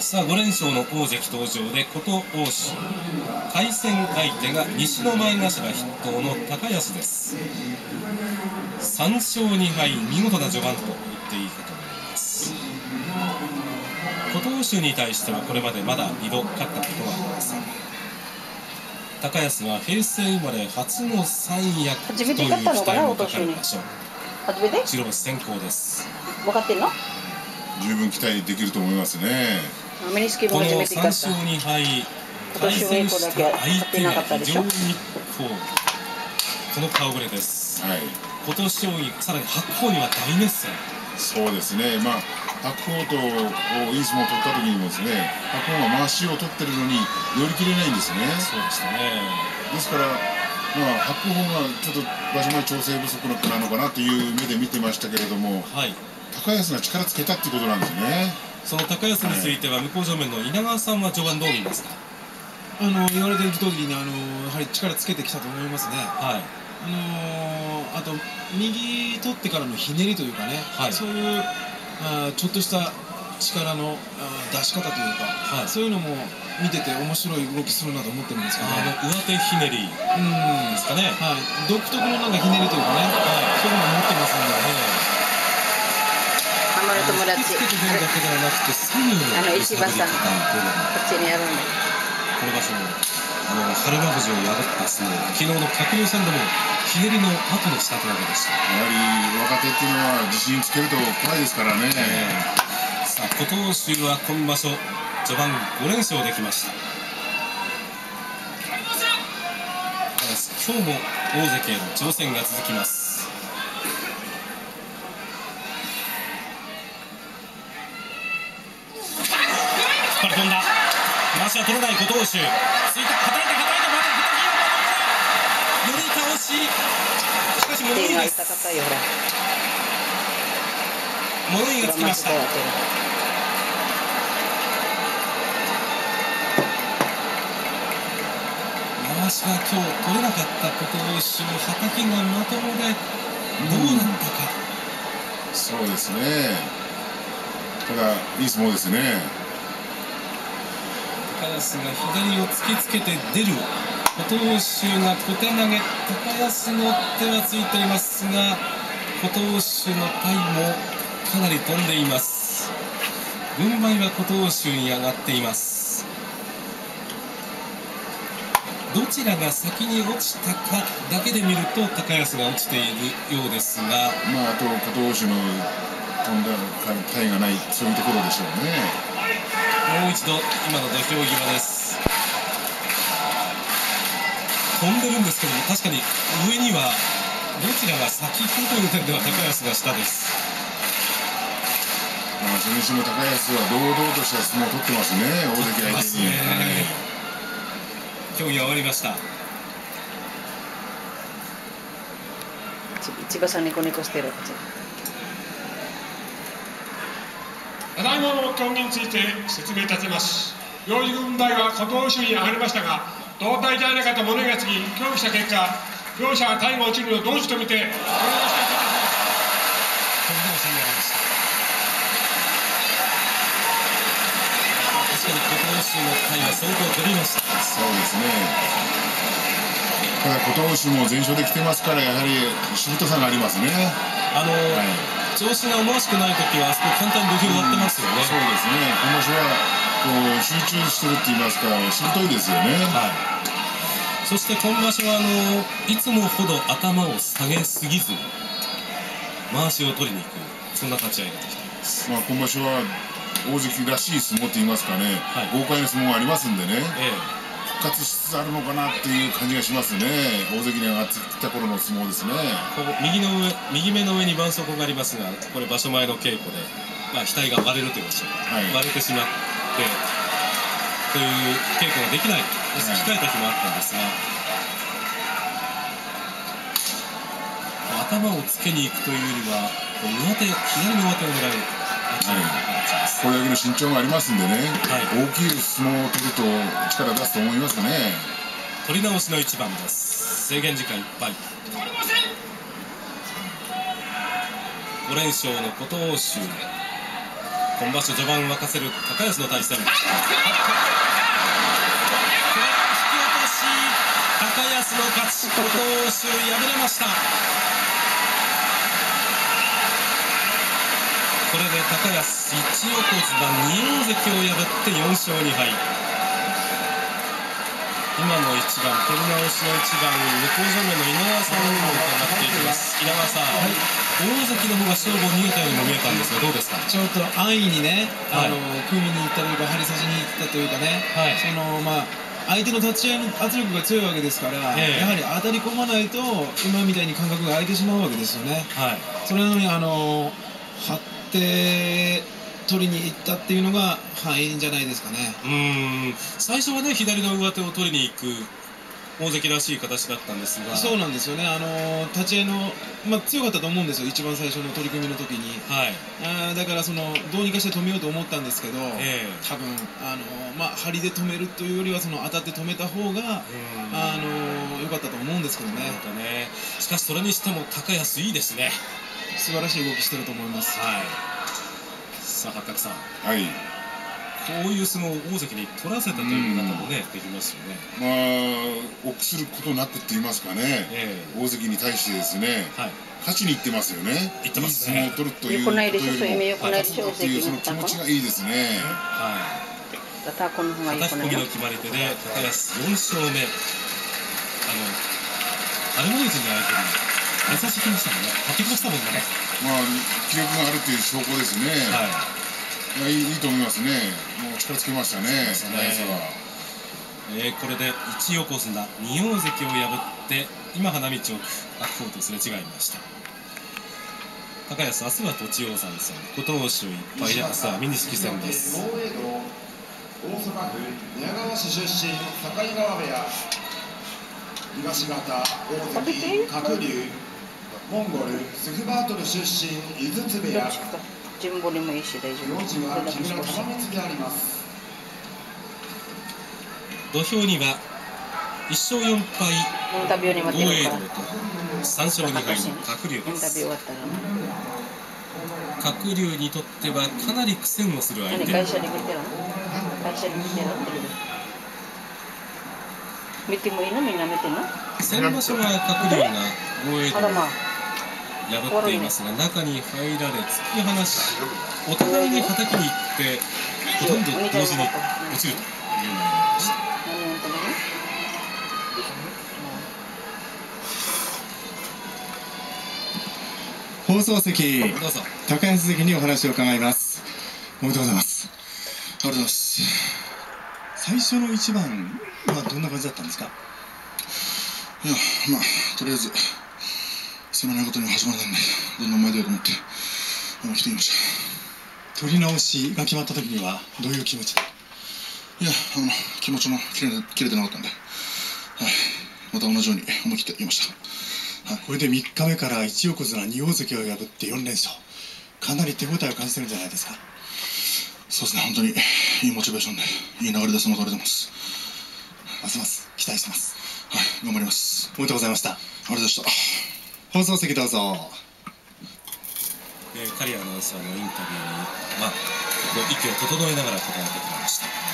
さあ5連勝の大関登場で琴欧州対戦相手が西の前頭筆頭の高安です。3勝2敗見事な序盤と言っていいかと思います。琴欧州に対してはこれまでまだ2度勝ったことはありません。高安は平成生まれ初の三役という期待もかかる場所初めて白星先行です。分かってんの？十分期待できると思いますね。このも初めて3勝った勝2敗今対戦した相手が非常にこうこの顔ぶれです。はい。今年将棋さらに白鵬には大熱戦。そうですね。まあ白鵬といい相撲を取った時にもですね白鵬が回しを取ってるのに寄り切れないんですね。そうでしたね。ですからまあ白鵬がちょっと場所前調整不足なのかなという目で見てましたけれどもはい高安が力つけたっていうことなんですね。その高安については向正面の稲川さんは序盤どう見ますか？あの言われてる通りにあのやはり力つけてきたと思いますね。はい。あのあと右取ってからのひねりというかね、はい。そういうあちょっとした力のあ出し方というか、はい。そういうのも見てて面白い動きするなと思ってるんですけどあの上手ひねりうんですかね。はい、独特のなんかひねりというかね、そういうのも持ってますんで、浜野友達あの石破さんこっちにあるんだこの場所のあの春馬富士を破った相撲昨日の鶴竜戦でもひねりの後の下手投げでしたやはり若手っていうのは自信つけると怖いですからね、さあ琴欧州は今場所序盤5連勝できました今日も大関への挑戦が続きます張り込んだ。話は取れない琴欧州ついた叩いた叩いたまた叩き寄り倒ししかし物言いです物言いがつきましたやってる回しが今日取れなかったことを一瞬はたきがまともでどうなったか、うんそうですねただいい相撲ですね安が左を突きつけて出る琴欧州が小手投げ高安の手はついていますが琴欧州の体もかなり飛んでいます軍配は琴欧州に上がっていますどちらが先に落ちたかだけで見ると高安が落ちているようですがまああと琴欧州の飛んだ体がないそういうところでしょうね。もう一度今の土俵際です。飛んでるんですけども確かに上にはどちらが先かという点では高安が下です。まあそれにしても高安は堂々とした相撲を取ってますね。大関相手に、ますね競技は終わりました千葉さんニコニコしてるこっちただいまの競技について説明いたします。行司軍配は琴欧州に上がりましたが、同体じゃないかと物言いがつき、協議した結果、両者が体が落ちるのを同時と見て、これをしたいと思います飛んでもになりました確かに琴欧州の体は相当飛びましたそうですねただ琴欧州も全勝できてますからやはりしぶとさがありますね。あの、はい調子が思わしくない時はあそこ簡単に土俵割ってますよね、そうですね。今場所はこう集中してるって言いますかしぶといですよね。はい、そして今場所はあのいつもほど頭を下げすぎず回しを取りに行くそんな立ち合いができています、まあ今場所は大関らしい相撲って言いますかね、はい。豪快な相撲がありますんでね。え復活しつつあるのかなっていう感じがしますね。大関に上がってきた頃の相撲ですね。えこう右の上右目の上に絆創膏がありますがこれ場所前の稽古で、まあ、額が割れるというか、はい。割れてしまってという稽古ができない。控えた日もあったんですが、頭をつけに行くというよりは上手左の上手を狙うこれだけの身長がありますんでね、はい。大きい相撲を取ると力出すと思いますね。取り直しの一番です。制限時間いっぱい。5連勝の琴欧州今場所序盤沸かせる高安の対戦。は引き落とし高安の勝ち。琴欧洲敗れましたこれで高安1横綱2大関を破って4勝2敗。今の一番取り直しの一番向正面の稲川さんにも伺っていきます。稲川さん、大関の方が勝負を逃げたようにも見えたんですがどうですか？ちょっと安易にね、はい。あの組みに行ったというか張り差しに行ったというかね、はい。そのまあ相手の立ち合いの圧力が強いわけですから、ええ。やはり当たり込まないと今みたいに感覚が空いてしまうわけですよね。はい。それなのにあのて取りに行ったっていうのが範囲じゃないですかね。うーん最初はね左の上手を取りに行く大関らしい形だったんですがそうなんですよね。あの立ち合いのまあ強かったと思うんですよ。一番最初の取り組みの時に。はいあーだからそのどうにかして止めようと思ったんですけど、ええ多分あのまあ針で止めるというよりはその当たって止めた方がうんあの良かったと思うんですけどね。ねしかしそれにしても高安いいですね素晴らしい動きしてると思います。はい。さあ八角さん。はい。こういう相撲を大関に取らせたという見方もねできますよね。まあ臆することなくって言いますかね、え大関に対してですね。えはい。勝ちにいってますよね。いってますね。いい相撲を取るという良くないでしょことよりもそういう意味良くないでしょ勝つっていうその気持ちがいいですね。はい。ターコの方がいいの決まり手で高安4勝目。あのアルマイズに相手に優しきましたね。張ってきましたもんね。まあ気力があるという証拠ですね、はい。い、やいいいいと思いますね。もう力つけましたねね。高安は。えーこれで1横綱2大関を破って今花道奥白鵬とすれ違いました。高安明日は栃王山戦。琴欧州いっぱいで明日は美錦戦です。大阪府寝屋川市出身境川部屋東方大関鶴竜モンゴルスフバートル出身井筒部屋順ボにもいいし大丈夫。は木村光であります。土俵には1勝4敗インタビューに待ってるから。豪栄道と3勝2敗の鶴竜インタビューです終わったら。鶴竜にとってはかなり苦戦をする相手。何会社に来てる？の会社に来てるの見てもいいの？みんな見てんの先場所は鶴竜が豪栄道をあらまあ破っていますが中に入られ突き放しお互いにはたきに行ってほとんど同時に落ちるというようになりました。放送席どうぞ。高安関にお話を伺います。おめでとうございます。ありがとうございます。最初の一番はどんな感じだったんですか？いやまあとりあえずそのないことにも始まらないどんどん前出ようと思ってあの来てみまし取り直しが決まった時にはどういう気持ちで？たいやあの気持ちも切れて切れてなかったんで。はい。また同じように思い切って言いました。これで3日目から1横綱2大関を破って4連勝。かなり手応えを感じてるんじゃないですか？そうですね。本当にいいモチベーションでいい流れで相撲取れてます。ますます期待してます。はい。頑張ります。おめでとうございました。ありがとうございました放送席どうぞえー、カリアナウンサーのインタビューに、まあ、息を整えながら答えてくれました。